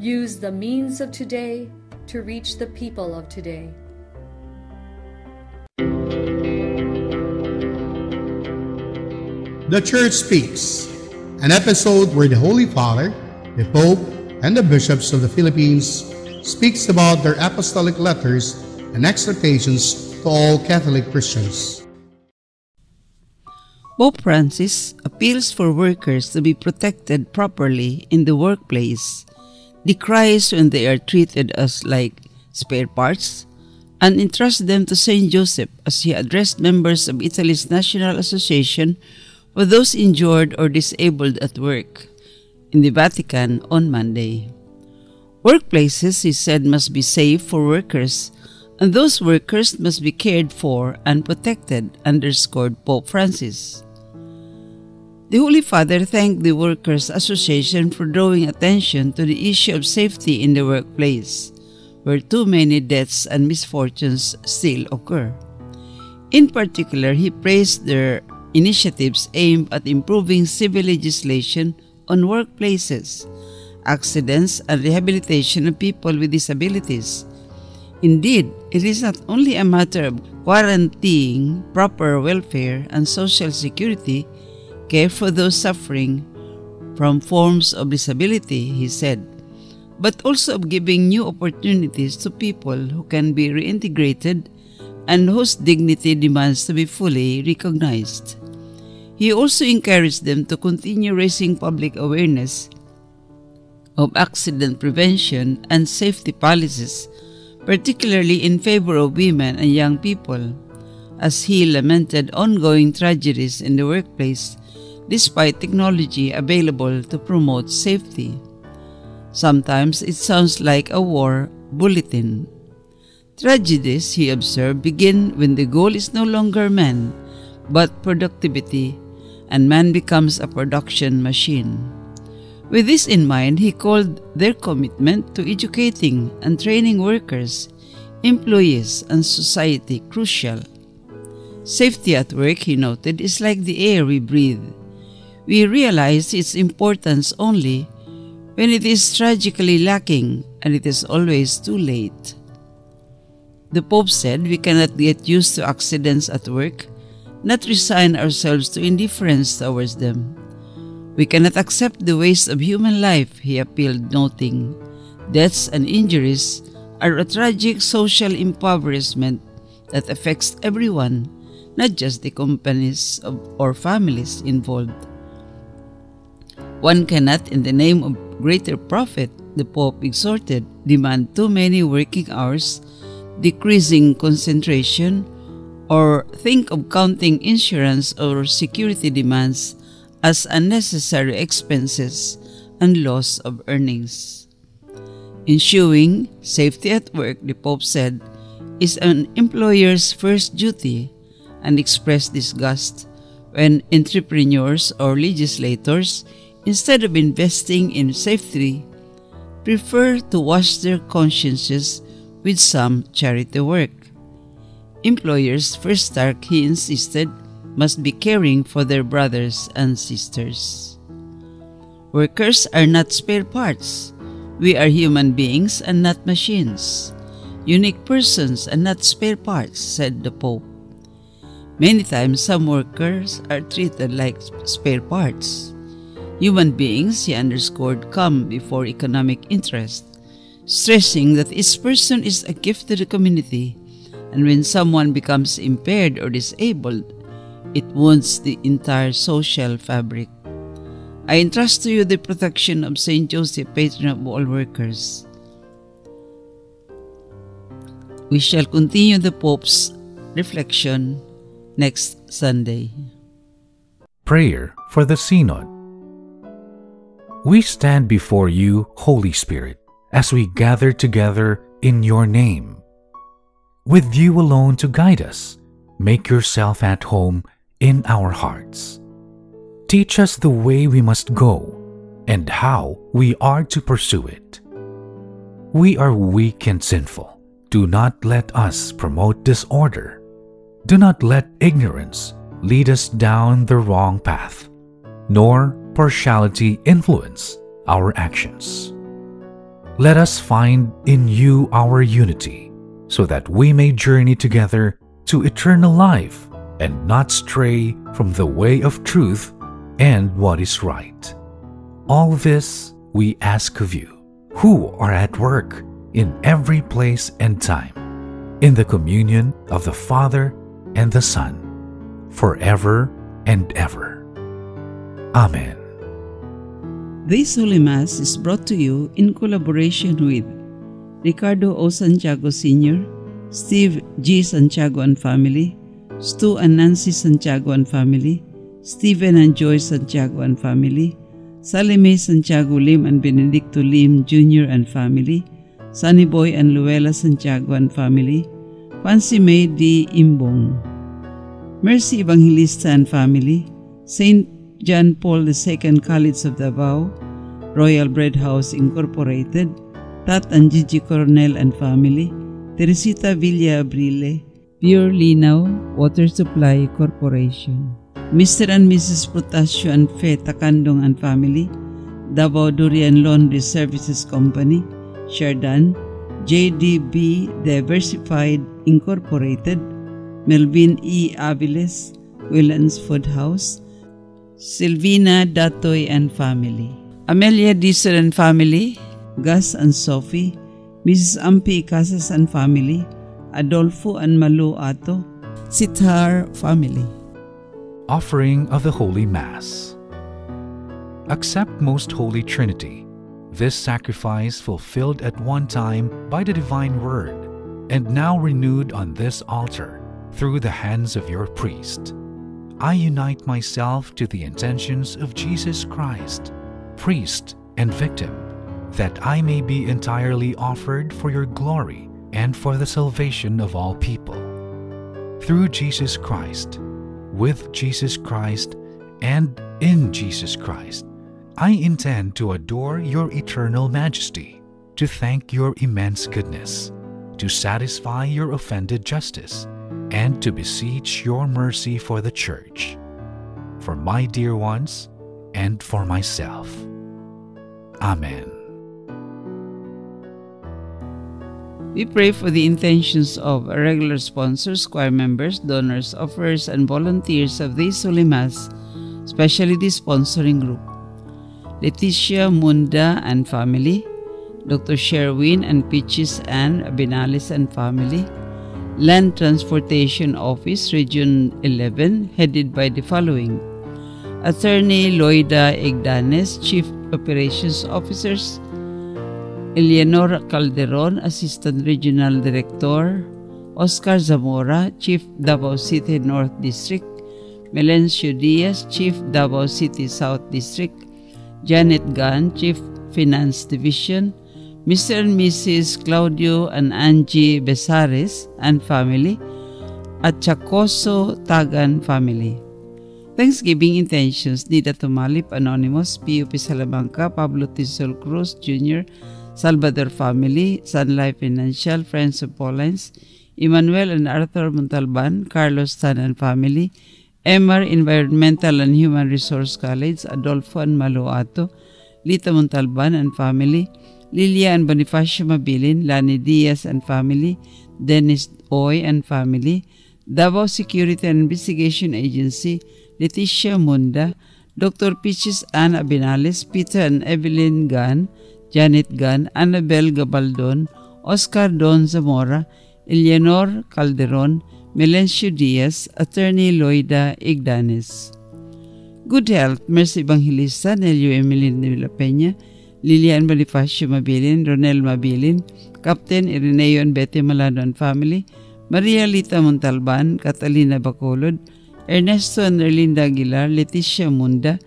use the means of today to reach the people of today. The Church Speaks, an episode where the Holy Father, the Pope, and the bishops of the Philippines speaks about their apostolic letters and exhortations to all Catholic Christians. Pope Francis appeals for workers to be protected properly in the workplace, decries when they are treated as like spare parts, and entrusts them to Saint Joseph as he addressed members of Italy's National Association for those injured or disabled at work in the Vatican on Monday. Workplaces, he said, must be safe for workers, and those workers must be cared for and protected, underscored Pope Francis. The Holy Father thanked the Workers' Association for drawing attention to the issue of safety in the workplace, where too many deaths and misfortunes still occur. In particular, he praised their initiatives aimed at improving civil legislation on workplaces, accidents, and rehabilitation of people with disabilities. Indeed, it is not only a matter of guaranteeing proper welfare and social security, care for those suffering from forms of disability, he said, but also of giving new opportunities to people who can be reintegrated and whose dignity demands to be fully recognized. He also encouraged them to continue raising public awareness of accident prevention and safety policies, particularly in favor of women and young people, as he lamented ongoing tragedies in the workplace despite technology available to promote safety. Sometimes it sounds like a war bulletin. Tragedies, he observed, begin when the goal is no longer man, but productivity, and man becomes a production machine. With this in mind, he called their commitment to educating and training workers, employees, and society crucial. Safety at work, he noted, is like the air we breathe. We realize its importance only when it is tragically lacking and it is always too late. The Pope said we cannot get used to accidents at work, not resign ourselves to indifference towards them. We cannot accept the waste of human life, he appealed, noting deaths and injuries are a tragic social impoverishment that affects everyone, not just the companies or families involved. One cannot, in the name of greater profit, the Pope exhorted, demand too many working hours, decreasing concentration, or think of counting insurance or security demands as unnecessary expenses and loss of earnings. Ensuring safety at work, the Pope said, is an employer's first duty and expressed disgust when entrepreneurs or legislators, instead of investing in safety, prefer to wash their consciences with some charity work. Employers, first start, he insisted, must be caring for their brothers and sisters. Workers are not spare parts. We are human beings and not machines. Unique persons and not spare parts, said the Pope. Many times, some workers are treated like spare parts. Human beings, he underscored, come before economic interest, stressing that each person is a gift to the community, and when someone becomes impaired or disabled, it wounds the entire social fabric. I entrust to you the protection of Saint Joseph, patron of all workers. We shall continue the Pope's reflection next Sunday. Prayer for the Synod. We stand before you, Holy Spirit, as we gather together in your name. With you alone to guide us, make yourself at home in our hearts. Teach us the way we must go and how we are to pursue it. We are weak and sinful. Do not let us promote disorder. Do not let ignorance lead us down the wrong path, nor partiality influence our actions. let us find in you our unity, so that we may journey together to eternal life and not stray from the way of truth and what is right. All this we ask of you, who are at work in every place and time, in the communion of the Father and the Son, forever and ever. Amen. This Holy Mass is brought to you in collaboration with Ricardo O. Santiago Sr., Steve G. Santiago and family, Stu and Nancy Santiago and family, Stephen and Joy Santiago and family, Salime Santiago Lim and Benedicto Lim Jr. and family, Sunny Boy and Luella Santiago and family, Fancy May D. Imbong, Mercy Evangelista and family, Saint John Paul II College of Davao, Royal Bread House Incorporated, Tat and Gigi Coronel and family, Teresita Villa Abrile, Pure Linaw Water Supply Corporation, Mr. and Mrs. Protasio and Fe Takandong and family, Davao Durian Laundry Services Company, Sherdan, JDB Diversified Incorporated, Melvin E. Aviles, Willands Food House, Silvina Datoy and family, Amelia Diesel and family, Gus and Sophie, Mrs. Ampi Casas and family, Adolfo and Malu Ato, Sitar family. Offering of the Holy Mass. Accept Most Holy Trinity, this sacrifice fulfilled at one time by the Divine Word, and now renewed on this altar through the hands of your priest. I unite myself to the intentions of Jesus Christ, priest and victim, that I may be entirely offered for your glory and for the salvation of all people. Through Jesus Christ, with Jesus Christ, and in Jesus Christ, I intend to adore your eternal majesty, to thank your immense goodness, to satisfy your offended justice, and to beseech your mercy for the Church, for my dear ones, and for myself. Amen. We pray for the intentions of regular sponsors, choir members, donors, offers, and volunteers of this Holy Mass, especially the sponsoring group. Leticia Munda and family, Dr. Sherwin and Peaches Ann Abinales and family, Land Transportation Office, Region 11, headed by the following. Attorney Loida Egdanes, Chief Operations Officers, Eleonora Calderon, Assistant Regional Director, Oscar Zamora, Chief Davao City North District, Melencio Diaz, Chief Davao City South District, Janet Gan, Chief Finance Division, Mr. and Mrs. Claudio and Angie Besares and family, at Chacoso Tagan family. Thanksgiving intentions Nida Tumalip Anonymous, PUP Salamanca, Pablo Tisol Cruz Jr., Salvador Family, Sun Life Financial, Friends of Paulines, Emmanuel and Arthur Montalban, Carlos Tan and Family, MR Environmental and Human Resource College, Adolfo and Maluato, Lita Montalban and Family, Lilia and Bonifacio Mabilin, Lani Diaz and Family, Dennis Oy and Family, Davao Security and Investigation Agency, Leticia Munda, Dr. Peaches Ann Abinales, Peter and Evelyn Gan, Janet Gan, Annabel Gabaldon, Oscar Don Zamora, Eleanor Calderon, Melencio Diaz, Attorney Loida Igdanes. Good Health, Mercy Evangelista, Nelio Emilien de Peña, Lilian Bonifacio Mabilin, Ronel Mabilin, Captain Ireneo and Betty Malado and family, Maria Lita Montalban, Catalina Bacolod, Ernesto and Erlinda Aguilar, Leticia Munda,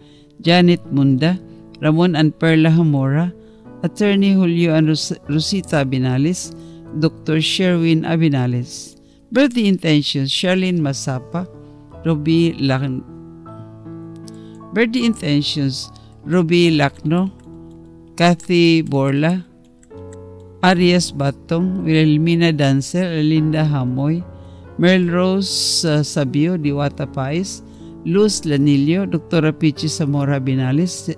Janet Munda, Ramon and Perla Hamora, Attorney Julio and Ros- Rosita Abinales, Dr. Sherwin Abinales. Birthday intentions, Charlene Masapa, Roby Lacno. Birthday intentions, Ruby Lacno, Kathy Borla, Arias Batong, Wilhelmina Dancer, Linda Hamoy, Merl Rose uh, Sabio, Diwata Pais, Luz Lanillo, Dr. Pichi Zamora Binales,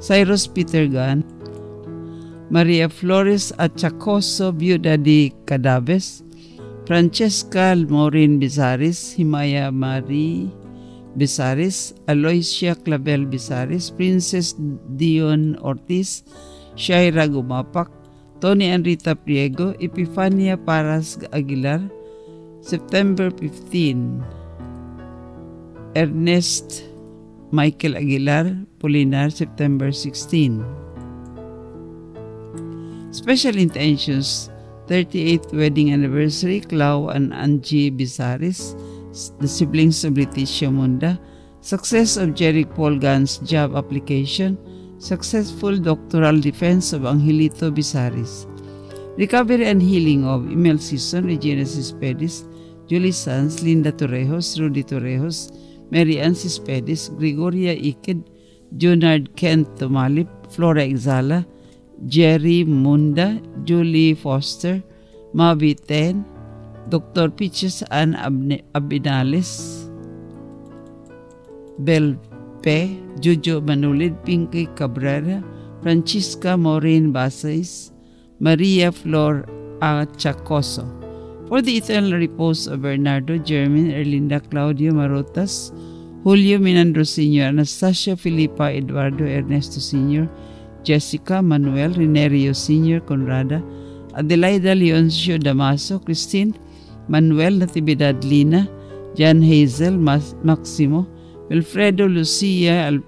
Cyrus Peter Gan, Maria Flores Achacoso, Viuda de Cadaves, Francesca Morin Bizaris, Himaya Marie Bizaris, Aloysia Clavel Bizaris, Princess Dion Ortiz, Shaira Gumapak, Tony Enrita Priego, Epifania Paras Aguilar, September 15, Ernest Michael Aguilar, Polinar, September 16. Special intentions 38th wedding anniversary, Clau and Angie Bizaris, the siblings of Leticia Munda, success of Jeric Paul job application, successful doctoral defense of Angelito Bizaris, recovery and healing of Emil Season, Regina Cispedis, Julie Sanz, Linda Torrejos, Rudy Torrejos, Mary Ann Cispedis, Gregoria Iked, Junard Kent Tomalip, Flora Exala, Jerry Munda, Julie Foster, Mavi Ten, Dr. Peaches Ann Abinales, Belpe, Jojo Manulid, Pinky Cabrera, Francisca Maureen Basais, Maria Flor Achacoso. For the eternal repose of Bernardo, Jermin, Erlinda Claudio Marotas, Julio Minandro Sr., Anastasia Filipa Eduardo Ernesto Sr., Jessica Manuel Rinerio Sr. Conrada, Adelaida Leoncio Damaso, Christine Manuel Natividad Lina, Jan Hazel Mas Maximo, Wilfredo Lucia Al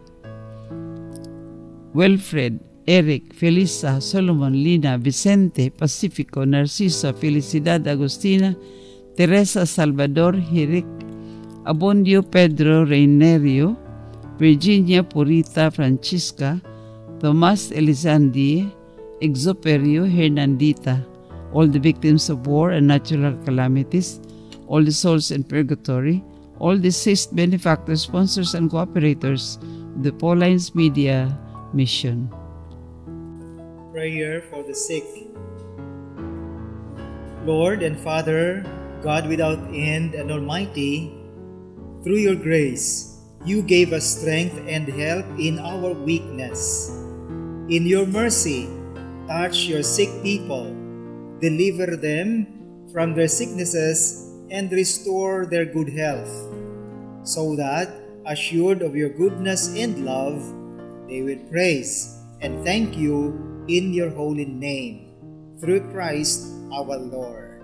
Wilfred, Eric, Felisa, Solomon, Lina, Vicente, Pacifico, Narciso, Felicidad Agustina, Teresa Salvador, Hirik, Abondio Pedro Reinerio, Virginia Purita Francisca, Tomas Elizandi, Exoperio Hernandita, all the victims of war and natural calamities, all the souls in purgatory, all deceased benefactors, sponsors, and cooperators of the Paulines Media Mission. Prayer for the sick. Lord and Father, God without end and Almighty, through your grace, you gave us strength and help in our weakness. In your mercy, touch your sick people, deliver them from their sicknesses, and restore their good health, so that, assured of your goodness and love, they will praise and thank you in your holy name, through Christ our Lord.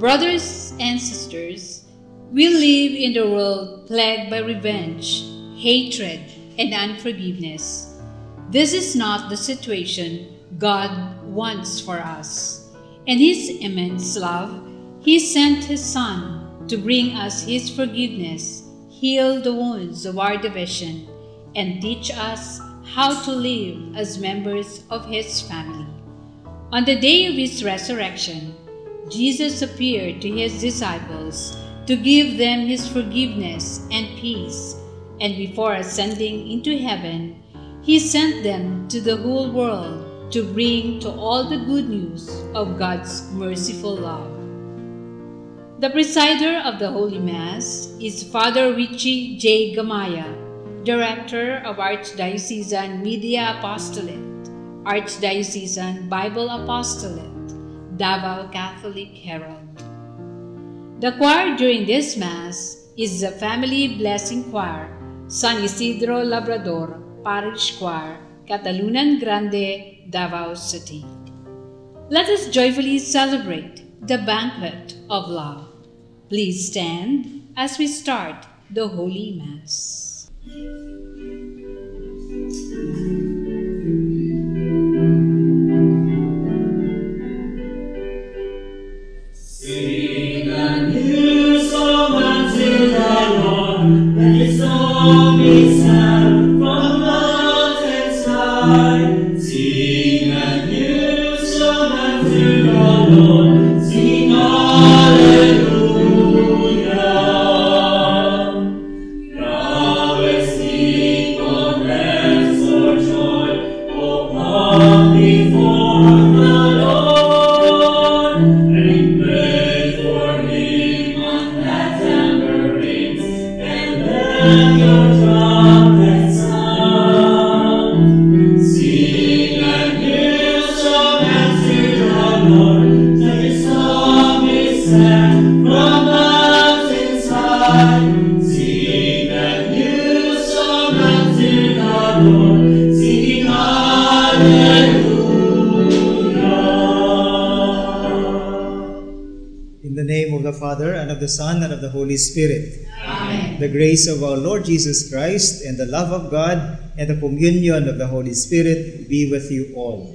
Brothers and sisters, we live in a world plagued by revenge, hatred, and unforgiveness. This is not the situation God wants for us. In His immense love, He sent His Son to bring us His forgiveness, heal the wounds of our division, and teach us how to live as members of His family. On the day of His resurrection, Jesus appeared to His disciples to give them His forgiveness and peace and before ascending into heaven, he sent them to the whole world to bring to all the good news of God's merciful love. The presider of the Holy Mass is Father Richie J. Gamaya, Director of Archdiocesan Media Apostolate, Archdiocesan Bible Apostolate, Davao Catholic Herald. The choir during this Mass is the Family Blessing Choir San Isidro Labrador Parish Choir, Catalunan Grande, Davao City. Let us joyfully celebrate the banquet of love. Please stand as we start the Holy Mass. See grace of our Lord Jesus Christ, and the love of God, and the communion of the Holy Spirit be with you all.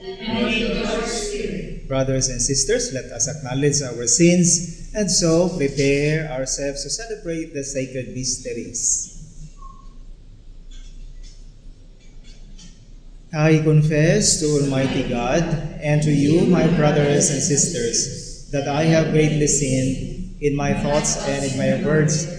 Brothers and sisters, let us acknowledge our sins and so prepare ourselves to celebrate the sacred mysteries. I confess to Almighty God and to you, my brothers and sisters, that I have greatly sinned in my thoughts and in my words,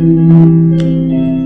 People,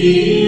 be.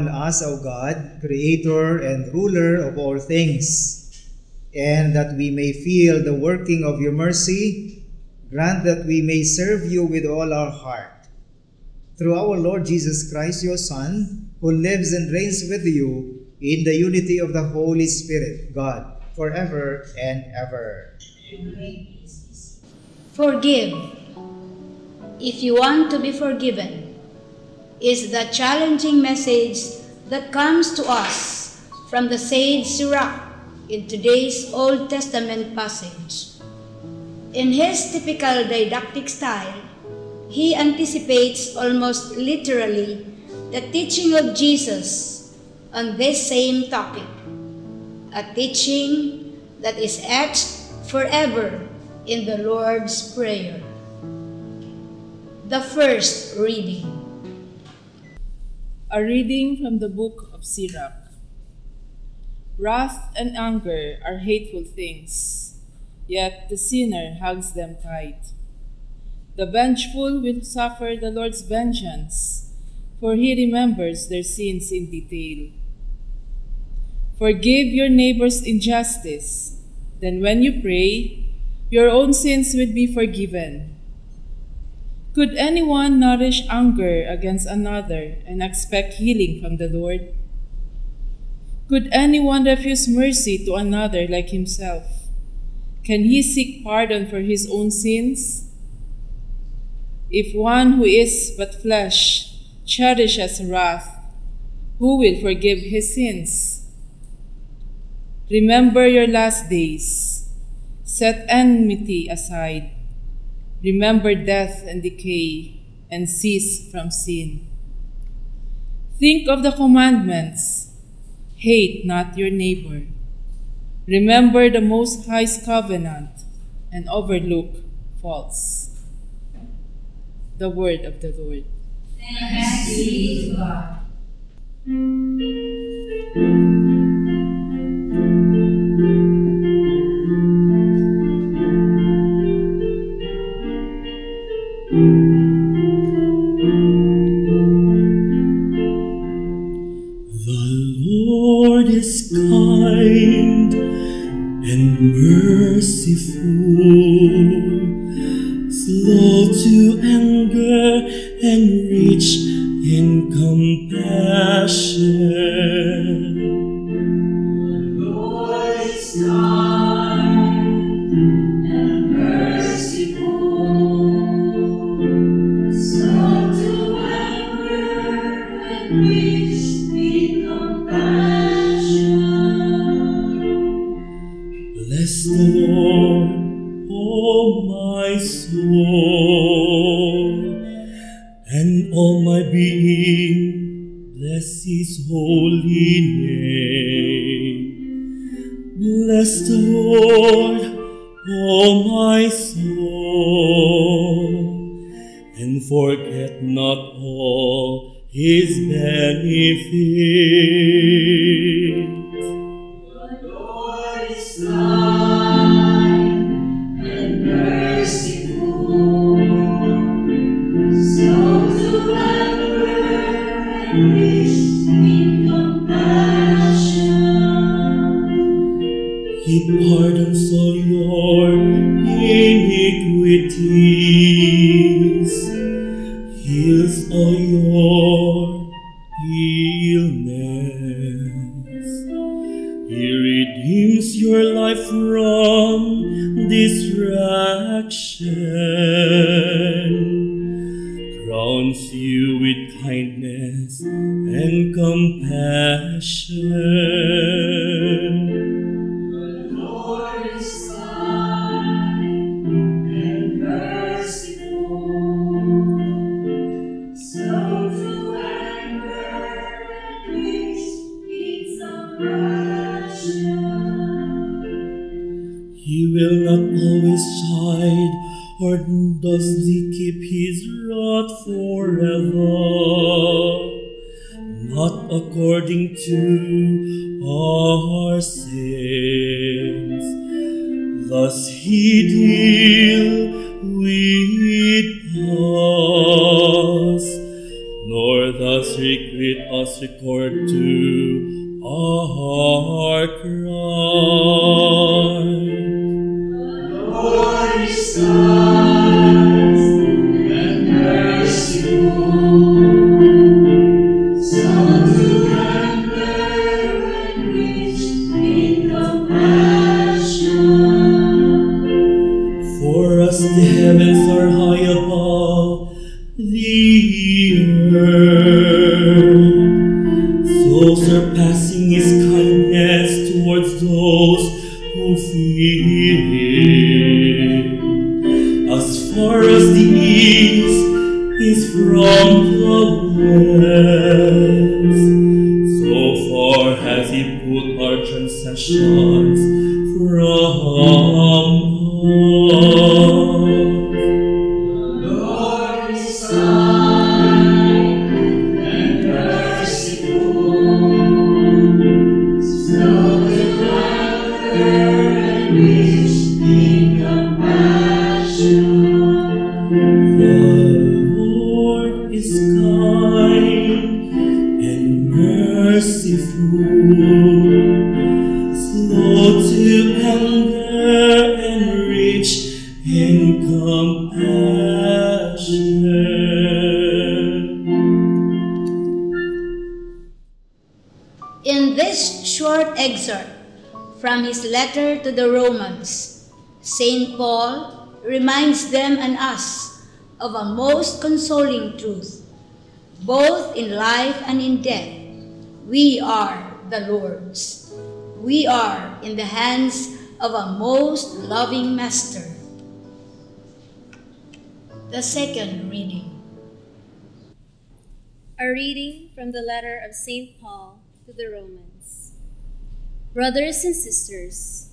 Upon us, O God, Creator and Ruler of all things, and that we may feel the working of your mercy, grant that we may serve you with all our heart. Through our Lord Jesus Christ, your Son, who lives and reigns with you in the unity of the Holy Spirit, God, forever and ever. Forgive. If you want to be forgiven, is the challenging message that comes to us from the sage Sirach in today's Old Testament passage. In his typical didactic style, he anticipates almost literally the teaching of Jesus on this same topic, a teaching that is etched forever in the Lord's Prayer. The first reading. A reading from the book of Sirach. Wrath and anger are hateful things, yet the sinner hugs them tight. The vengeful will suffer the Lord's vengeance, for he remembers their sins in detail. Forgive your neighbor's injustice, then when you pray, your own sins will be forgiven. Could anyone nourish anger against another and expect healing from the Lord? Could anyone refuse mercy to another like himself? Can he seek pardon for his own sins? If one who is but flesh cherishes wrath, who will forgive his sins? Remember your last days. Set enmity aside. Remember death and decay, and cease from sin. Think of the commandments. Hate not your neighbor. Remember the Most High's covenant, and overlook faults. The word of the Lord. Thanks be to God. Bless the Lord, oh my soul, and all my being, bless his holy name. Bless the Lord, oh my soul, and forget not all his benefits. Us of a most consoling truth. Both in life and in death, we are the Lord's. We are in the hands of a most loving Master. The second reading. A reading from the letter of St. Paul to the Romans. Brothers and sisters,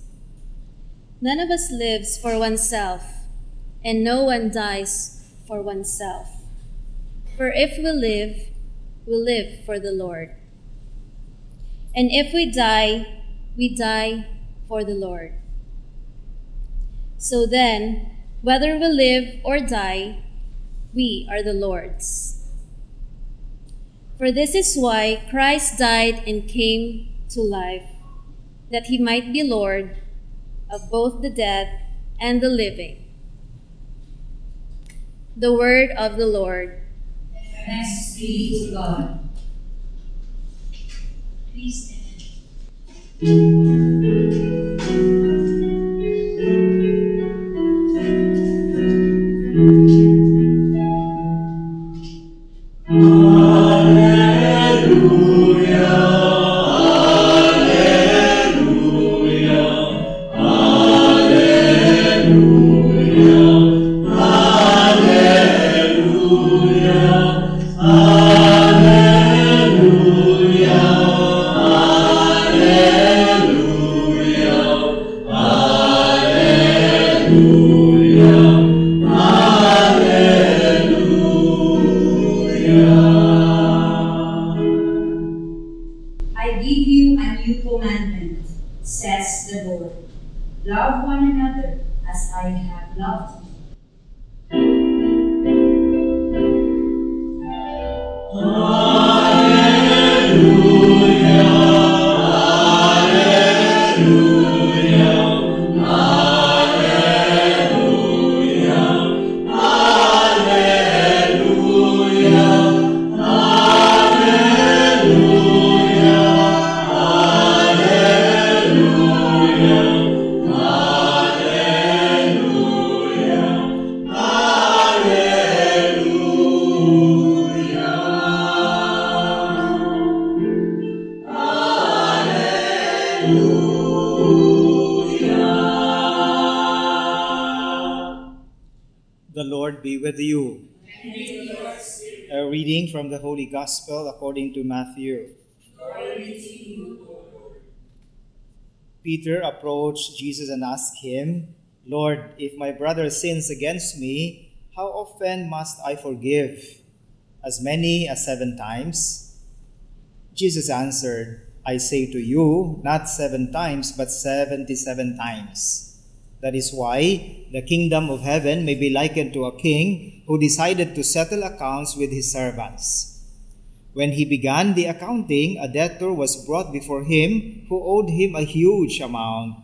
none of us lives for oneself, and no one dies for oneself. For if we live, we live for the Lord. And if we die, we die for the Lord. So then, whether we live or die, we are the Lord's. For this is why Christ died and came to life, that he might be Lord of both the dead and the living. The word of the Lord. Thanks be to God. Please stand. Be with you. A reading from the Holy Gospel according to Matthew. Peter approached Jesus and asked him, Lord, if my brother sins against me, How often must I forgive? As many as seven times? Jesus answered, I say to you, not seven times, but seventy seven times. That is why the kingdom of heaven may be likened to a king who decided to settle accounts with his servants. When he began the accounting, a debtor was brought before him who owed him a huge amount.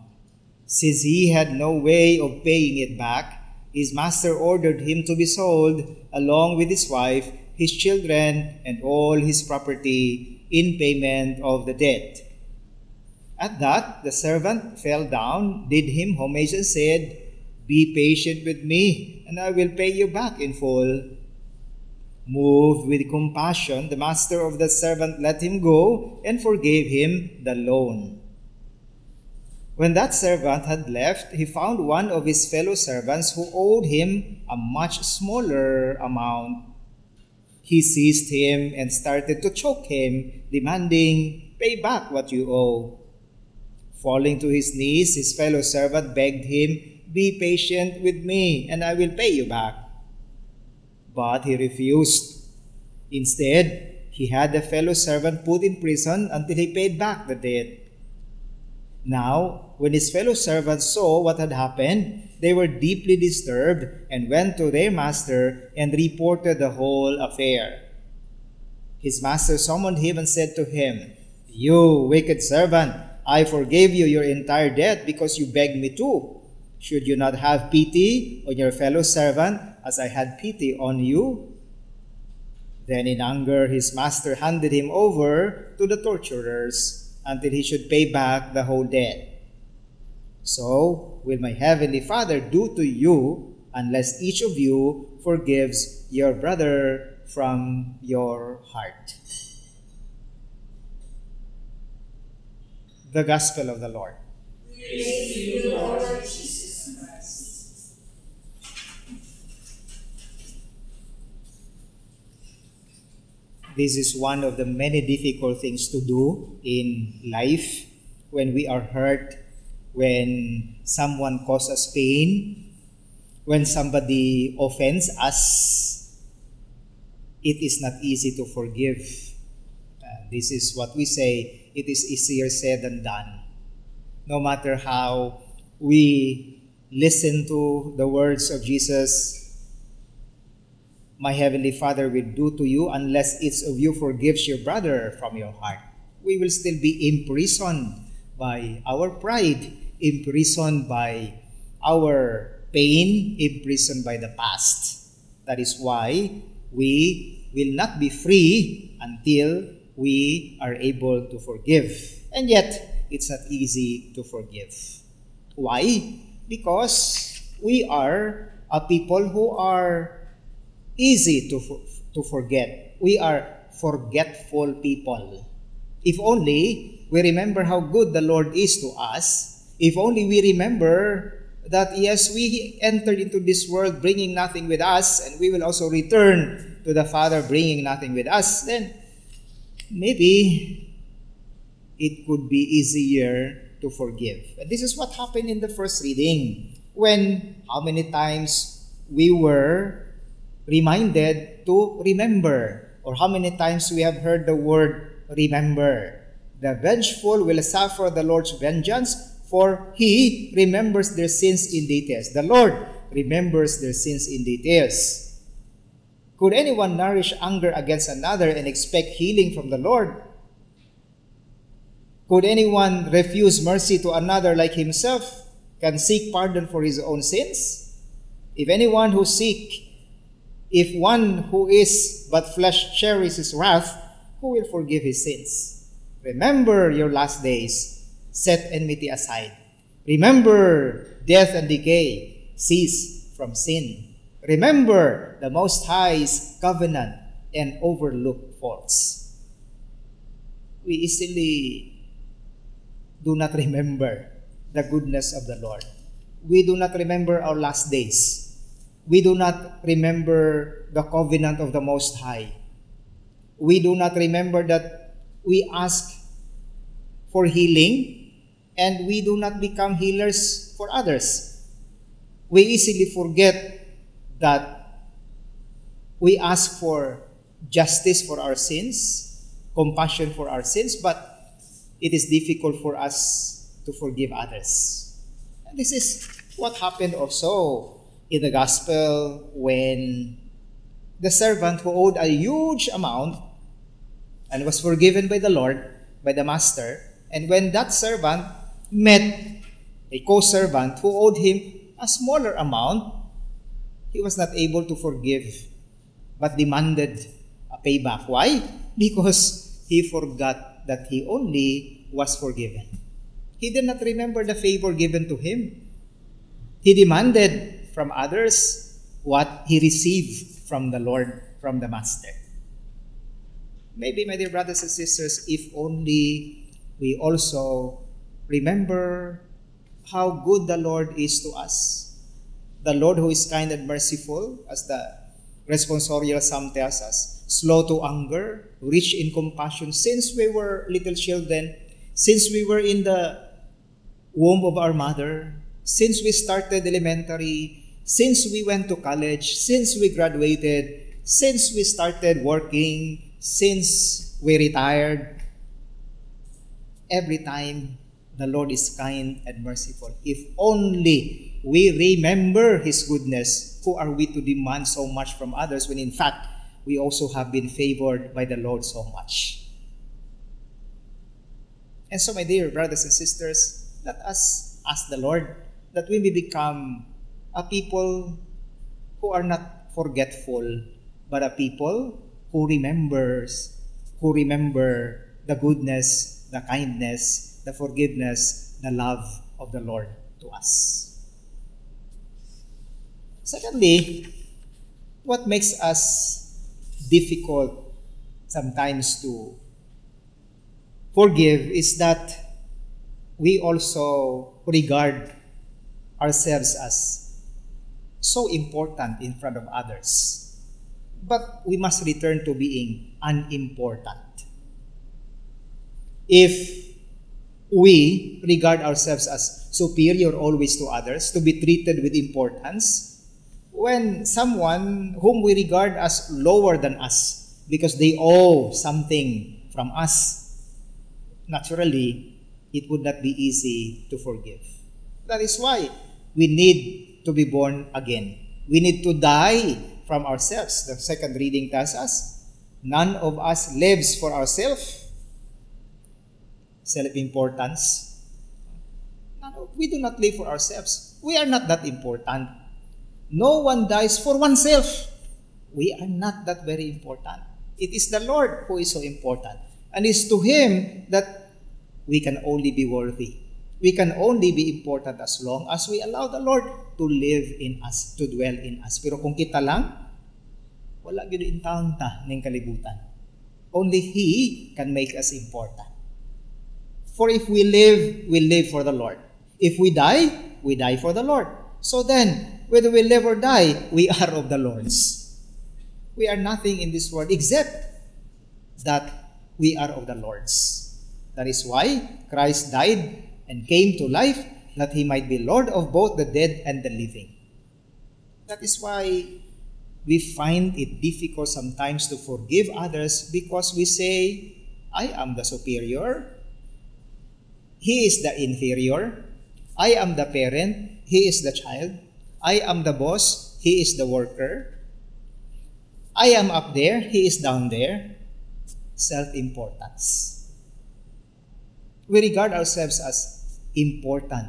Since he had no way of paying it back, his master ordered him to be sold along with his wife, his children, and all his property in payment of the debt. At that, the servant fell down, did him homage, and said, Be patient with me, and I will pay you back in full. Moved with compassion, the master of the servant let him go and forgave him the loan. When that servant had left, he found one of his fellow servants who owed him a much smaller amount. He seized him and started to choke him, demanding, Pay back what you owe. Falling to his knees, his fellow servant begged him, Be patient with me, and I will pay you back. But he refused. Instead, he had the fellow servant put in prison until he paid back the debt. Now, when his fellow servants saw what had happened, they were deeply disturbed and went to their master and reported the whole affair. His master summoned him and said to him, You wicked servant, I forgave you your entire debt because you begged me to. Should you not have pity on your fellow servant as I had pity on you? Then in anger, his master handed him over to the torturers until he should pay back the whole debt. So will my heavenly Father do to you unless each of you forgives your brother from your heart. The Gospel of the Lord. This is one of the many difficult things to do in life when we are hurt, when someone causes pain, when somebody offends us. It is not easy to forgive. This is what we say it is easier said than done. No matter how we listen to the words of Jesus, my heavenly Father will do to you unless each of you forgives your brother from your heart. We will still be imprisoned by our pride, imprisoned by our pain, imprisoned by the past. That is why we will not be free until we are able to forgive. And yet, it's not easy to forgive. Why? Because we are a people who are easy to, to forget. We are forgetful people. If only we remember how good the Lord is to us, if only we remember that yes, we entered into this world bringing nothing with us, and we will also return to the Father bringing nothing with us, then maybe it could be easier to forgive. And this is what happened in the first reading. When how many times we were reminded to remember, or how many times we have heard the word remember. The vengeful will suffer the Lord's vengeance, for he remembers their sins in details. The Lord remembers their sins in details. Could anyone nourish anger against another and expect healing from the Lord? Could anyone refuse mercy to another like himself? Can seek pardon for his own sins? If anyone who seek, if one who is but flesh cherishes wrath, who will forgive his sins? Remember your last days. Set enmity aside. Remember death and decay. Cease from sin. Remember the Most High's covenant and overlook faults. We easily do not remember the goodness of the Lord. We do not remember our last days. We do not remember the covenant of the Most High. We do not remember that we ask for healing and we do not become healers for others. We easily forget that we ask for justice for our sins, compassion for our sins, but it is difficult for us to forgive others. And this is what happened also in the gospel when the servant who owed a huge amount and was forgiven by the Lord, by the master, and when that servant met a co-servant who owed him a smaller amount, he was not able to forgive but demanded a payback. Why? Because he forgot that he only was forgiven. He did not remember the favor given to him. He demanded from others what he received from the Lord, from the Master. Maybe, my dear brothers and sisters, if only we also remember how good the Lord is to us. The Lord who is kind and merciful, as the responsorial psalm tells us, slow to anger, rich in compassion. Since we were little children, since we were in the womb of our mother, since we started elementary, since we went to college, since we graduated, since we started working, since we retired, every time the Lord is kind and merciful. If only we remember His goodness, who are we to demand so much from others when in fact we also have been favored by the Lord so much? And so, my dear brothers and sisters, let us ask the Lord that we may become a people who are not forgetful, but a people who remembers, who remember the goodness, the kindness, the forgiveness, the love of the Lord to us. Secondly, what makes us difficult sometimes to forgive is that we also regard ourselves as so important in front of others. But we must return to being unimportant. If we regard ourselves as superior always to others, to be treated with importance, when someone whom we regard as lower than us because they owe something from us, naturally, it would not be easy to forgive. That is why we need to be born again. We need to die from ourselves. The second reading tells us, none of us lives for ourselves. Self-importance. We do not live for ourselves. We are not that important. No one dies for oneself. We are not that very important. It is the Lord who is so important. And it's to Him that we can only be worthy. We can only be important as long as we allow the Lord to live in us, to dwell in us. Pero kung kita lang, wala gyud in taon ta ning kalibutan. Only He can make us important. For if we live, we live for the Lord. If we die, we die for the Lord. So then, whether we live or die, we are of the Lord's. We are nothing in this world except that we are of the Lord's. That is why Christ died and came to life that he might be Lord of both the dead and the living. That is why we find it difficult sometimes to forgive others because we say, I am the superior, he is the inferior, I am the parent, he is the child, I am the boss, he is the worker, I am up there, he is down there. Self importance. We regard ourselves as important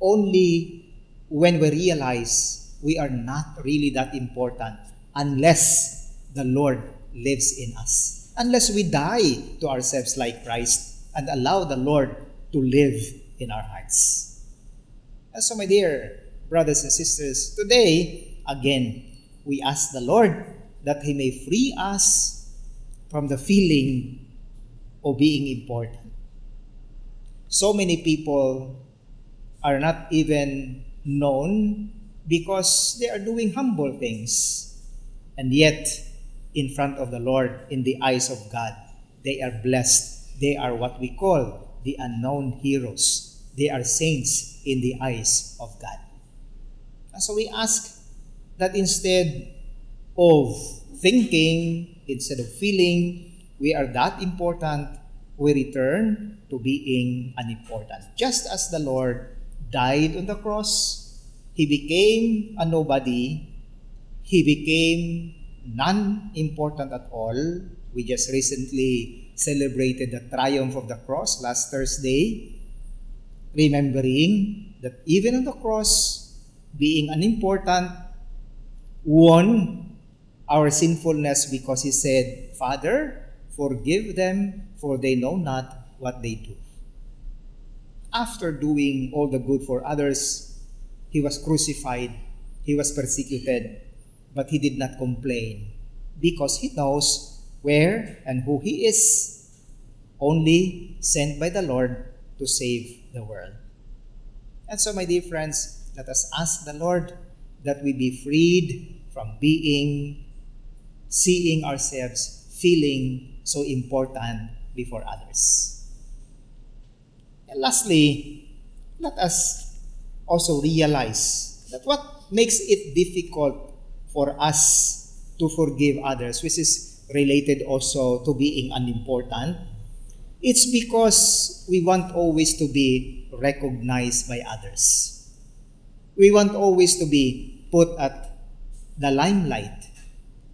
only when we realize we are not really that important unless the Lord lives in us. Unless we die to ourselves like Christ and allow the Lord to live in our hearts. And so, my dear brothers and sisters, today, again, we ask the Lord that He may free us from the feeling of being important. So many people are not even known because they are doing humble things. And yet, in front of the Lord, in the eyes of God, they are blessed. They are what we call the unknown heroes. They are saints in the eyes of God. And so we ask that instead of thinking instead of feeling we are that important, we return to being unimportant. Just as the Lord died on the cross, He became a nobody, He became non important at all. We just recently celebrated the triumph of the cross last Thursday, remembering that even on the cross, being unimportant, won our sinfulness because He said, Father, forgive them, for they know not what they do. After doing all the good for others, He was crucified, He was persecuted, but He did not complain because He knows where and who He is, only sent by the Lord to save the world. And so, my dear friends, let us ask the Lord that we be freed from being, seeing ourselves, feeling so important before others. And lastly, let us also realize that what makes it difficult for us to forgive others, which is related also to being unimportant, it's because we want always to be recognized by others. We want always to be put at the limelight.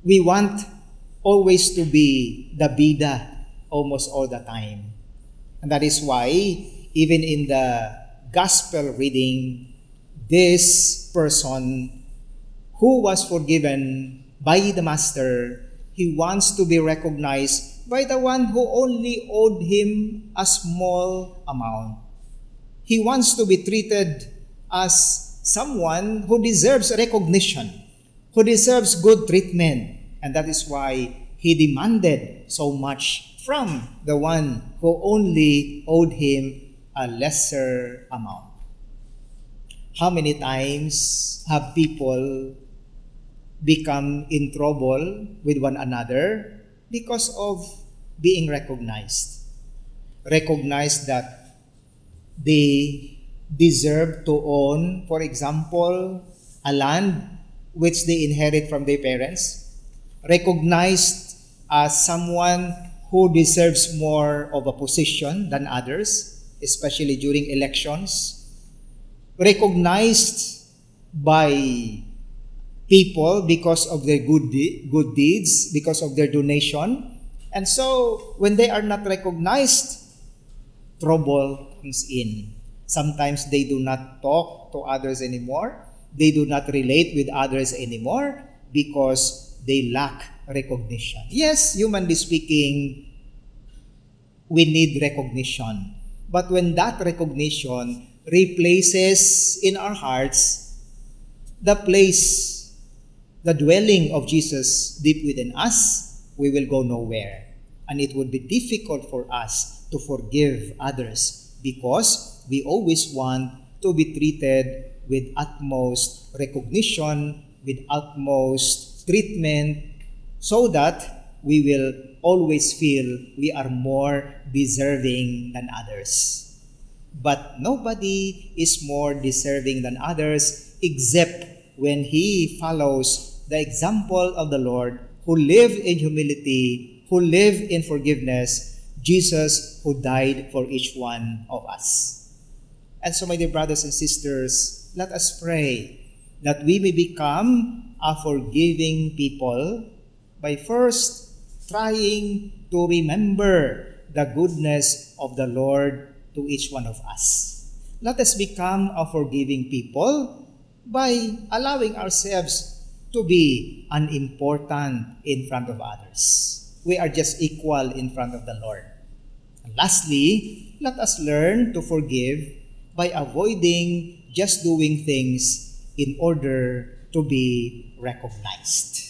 We want always to be the bida almost all the time. And that is why, even in the gospel reading, this person who was forgiven by the master, he wants to be recognized by the one who only owed him a small amount. He wants to be treated as someone who deserves recognition, who deserves good treatment. And that is why he demanded so much from the one who only owed him a lesser amount. How many times have people become in trouble with one another because of being recognized? Recognized that they deserve to own, for example, a land which they inherit from their parents, recognized as someone who deserves more of a position than others, especially during elections, recognized by people because of their good, de- good deeds, because of their donation. And so, when they are not recognized, trouble comes in. Sometimes they do not talk to others anymore. They do not relate with others anymore because they lack recognition. Yes, humanly speaking, we need recognition. But when that recognition replaces in our hearts the place, the dwelling of Jesus deep within us, we will go nowhere. And it would be difficult for us to forgive others because we always want to be treated with utmost recognition, with utmost treatment, so that we will always feel we are more deserving than others. But nobody is more deserving than others except when he follows the example of the Lord who lived in humility, who lived in forgiveness, Jesus who died for each one of us. And so, my dear brothers and sisters, let us pray that we may become a forgiving people by first trying to remember the goodness of the Lord to each one of us. Let us become a forgiving people by allowing ourselves to be unimportant in front of others. We are just equal in front of the Lord. And lastly, let us learn to forgive by avoiding just doing things in order to be recognized.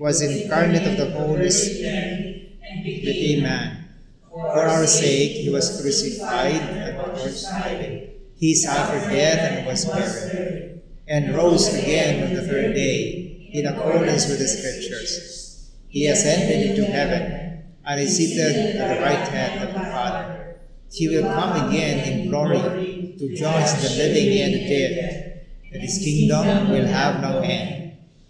was incarnate of the Holy Spirit, became man. For our sake he was crucified and crucified. He suffered death and was buried, and rose again on the third day, in accordance with the Scriptures. He ascended into heaven, and is seated at the right hand of the Father. He will come again in glory to judge the living and the dead, and his kingdom will have no end.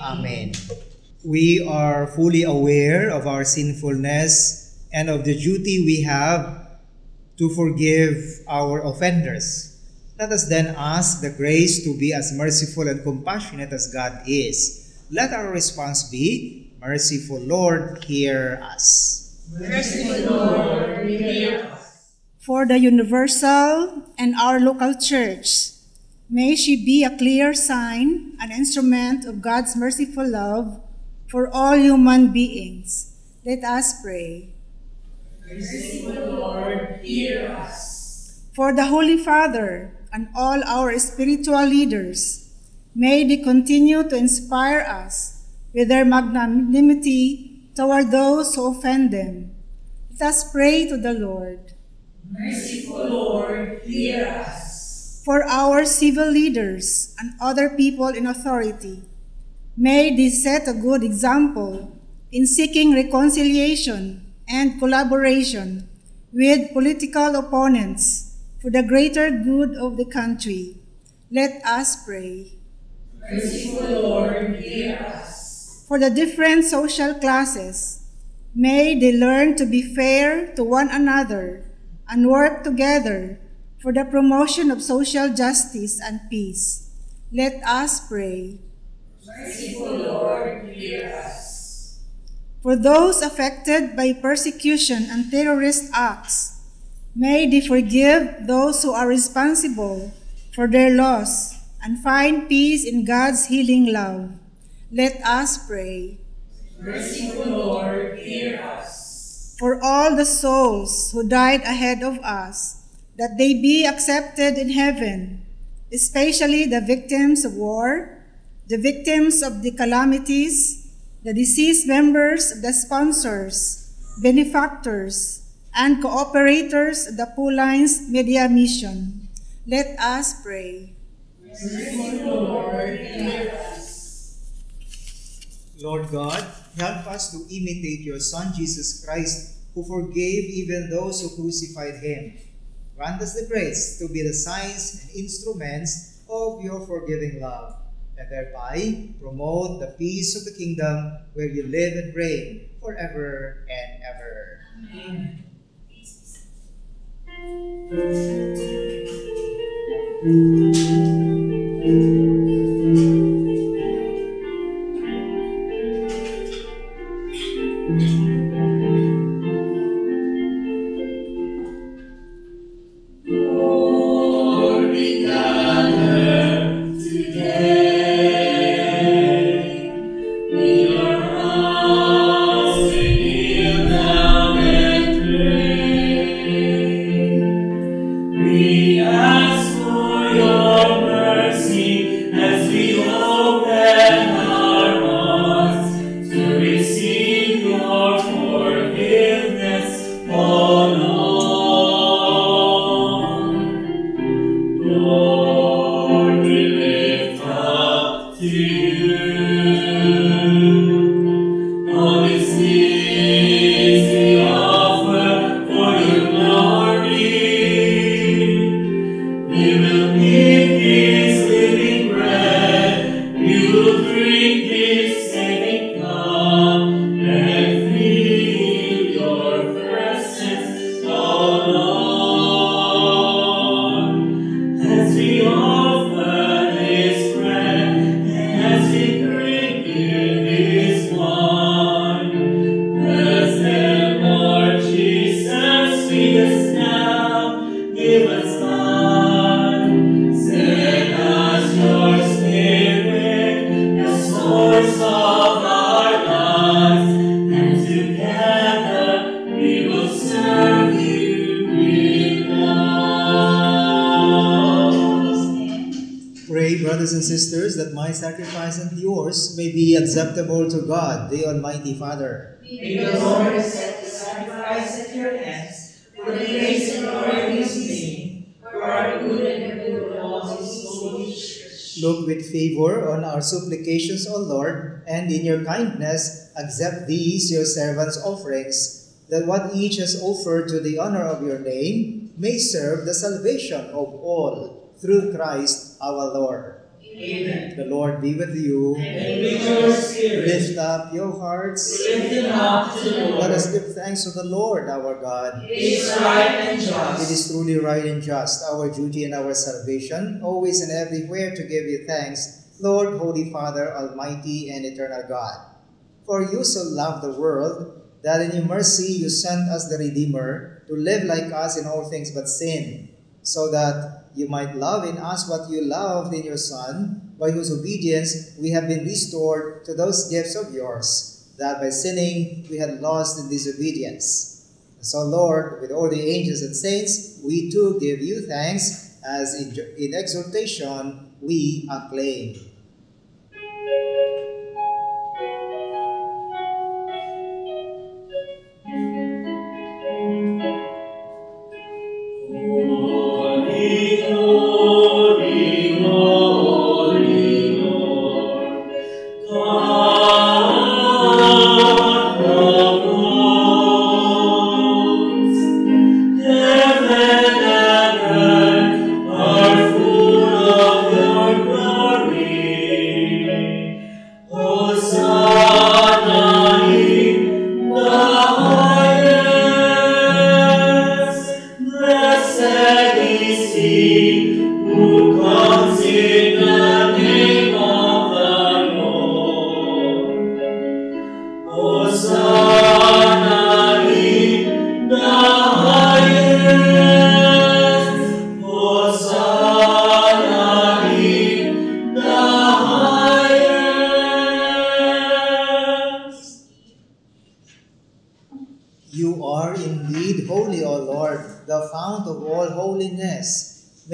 Amen. We are fully aware of our sinfulness and of the duty we have to forgive our offenders. Let us then ask the grace to be as merciful and compassionate as God is. Let our response be, Merciful Lord, hear us. Merciful Lord, hear us. For the universal and our local church, may she be a clear sign, an instrument of God's merciful love for all human beings. Let us pray. Merciful Lord, hear us. For the Holy Father and all our spiritual leaders, may they continue to inspire us with their magnanimity toward those who offend them. Let us pray to the Lord. Merciful Lord, hear us. For our civil leaders and other people in authority, may they set a good example in seeking reconciliation and collaboration with political opponents for the greater good of the country. Let us pray. Merciful Lord, hear us. For the different social classes, may they learn to be fair to one another and work together for the promotion of social justice and peace. Let us pray. Merciful Lord, hear us. For those affected by persecution and terrorist acts, may they forgive those who are responsible for their loss and find peace in God's healing love. Let us pray. Merciful Lord, hear us. For all the souls who died ahead of us, that they be accepted in heaven, especially the victims of war, the victims of the calamities, the deceased members of the sponsors, benefactors, and cooperators of the Paulines Media Mission. Let us pray. Lord God, help us to imitate your Son Jesus Christ, who forgave even those who crucified him. Grant us the grace to be the signs and instruments of your forgiving love, and thereby promote the peace of the kingdom where you live and reign forever and ever. Amen. Lord, acceptable to God, the Almighty Father. May the Lord accept the sacrifice at your hands for the praise and glory of his name, for our good and the good of all his holy church. Look with favor on our supplications, O Lord, and in your kindness accept these your servants' offerings, that what each has offered to the honor of your name may serve the salvation of all, through Christ our Lord. Amen. The Lord be with you. And with your spirit. Lift up your hearts. Lift them up to the Lord. Let us give thanks to the Lord our God. It is right and just. It is truly right and just, our duty and our salvation, always and everywhere to give you thanks, Lord, Holy Father, Almighty and Eternal God. For you so loved the world that in your mercy you sent us the Redeemer to live like us in all things but sin, so that you might love in us what you loved in your Son, by whose obedience we have been restored to those gifts of yours, that by sinning we had lost in disobedience. So, Lord, with all the angels and saints, we too give you thanks, as in, in exhortation we acclaim.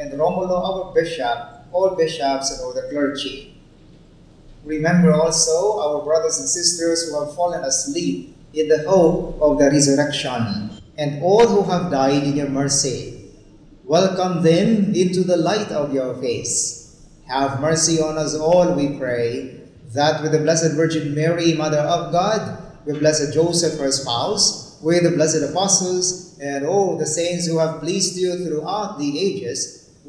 and Romulo, our Bishop, all bishops, and all the clergy. Remember also our brothers and sisters who have fallen asleep in the hope of the resurrection, and all who have died in your mercy. Welcome them into the light of your face. Have mercy on us all, we pray, that with the Blessed Virgin Mary, Mother of God, with Blessed Joseph, her spouse, with the blessed apostles, and all the saints who have pleased you throughout the ages,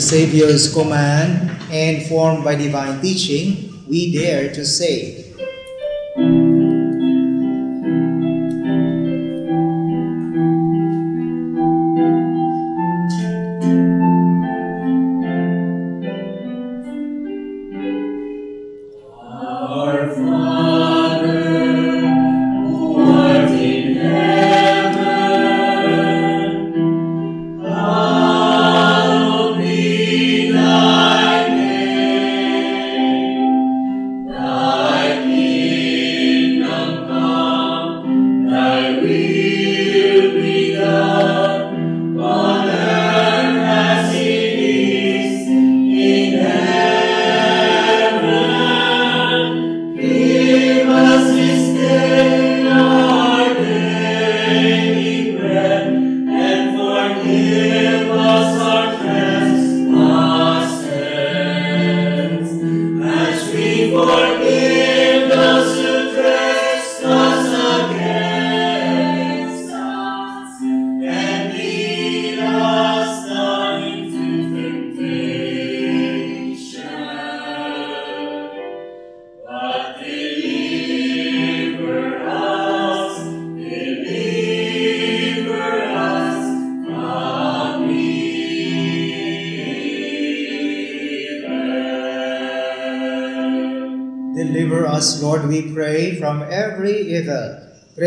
The Savior's command and formed by divine teaching, we dare to say, Our Father,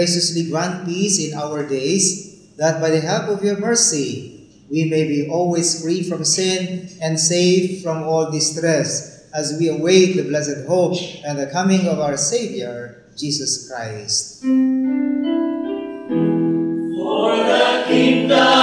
Graciously grant peace in our days, that by the help of your mercy, we may be always free from sin and safe from all distress, as we await the blessed hope and the coming of our Savior, Jesus Christ. For the kingdom,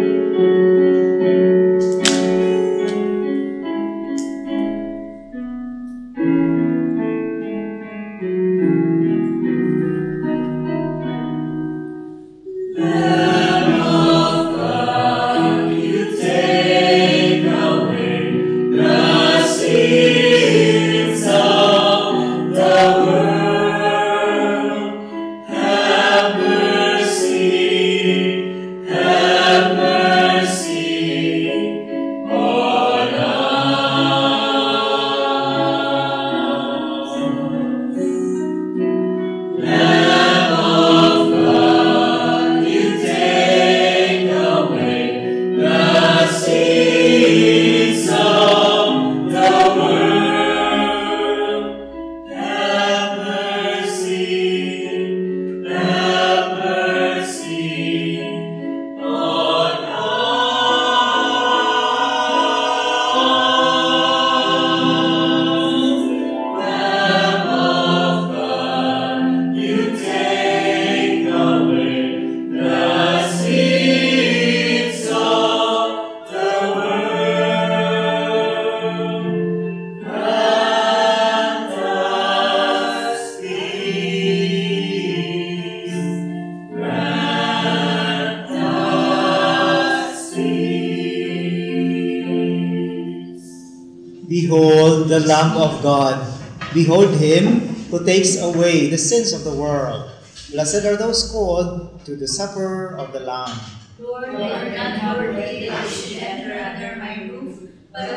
the sins of the world. Blessed are those called to the supper of the Lamb. Lord, let not our that should enter under my roof, but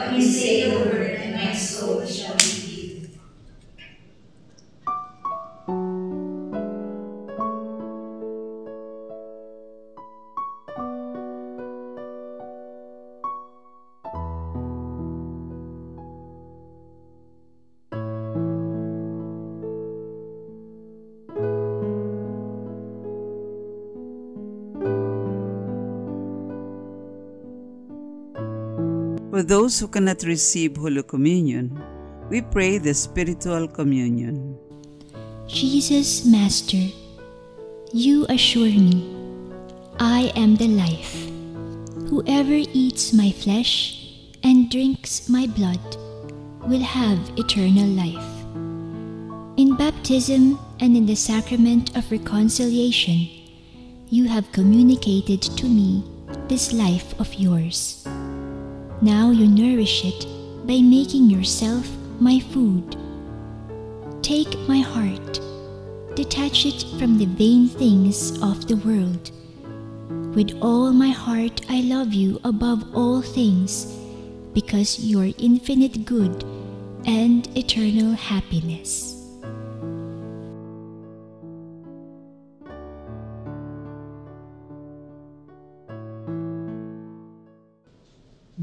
For those who cannot receive Holy Communion, we pray the spiritual communion. Jesus, Master, you assure me, I am the life. Whoever eats my flesh and drinks my blood will have eternal life. In baptism and in the sacrament of reconciliation, you have communicated to me this life of yours. Now you nourish it by making yourself my food. Take my heart, detach it from the vain things of the world. With all my heart, I love you above all things because you are infinite good and eternal happiness.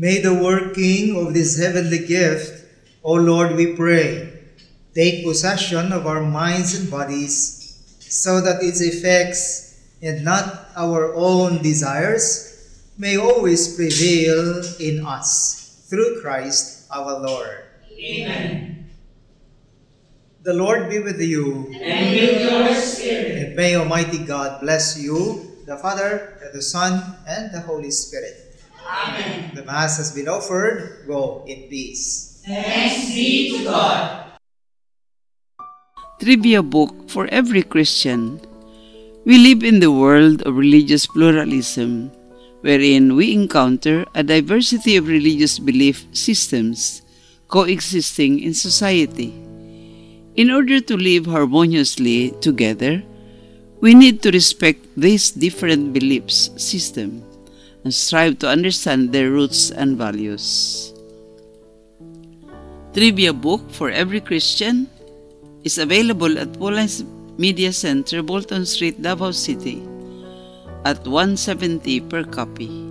May the working of this heavenly gift, O Lord, we pray, take possession of our minds and bodies, so that its effects and not our own desires may always prevail in us. Through Christ our Lord. Amen. The Lord be with you. And with your spirit. And may Almighty God bless you, the Father, and the Son, and the Holy Spirit. Amen. The Mass has been offered. Go in peace. Thanks be to God. Trivia book for every Christian. We live in the world of religious pluralism, wherein we encounter a diversity of religious belief systems coexisting in society. In order to live harmoniously together, we need to respect these different beliefs system and strive to understand their roots and values. Trivia book for every Christian is available at Pauline's Media Center, Bolton Street, Davao City at 170 per copy.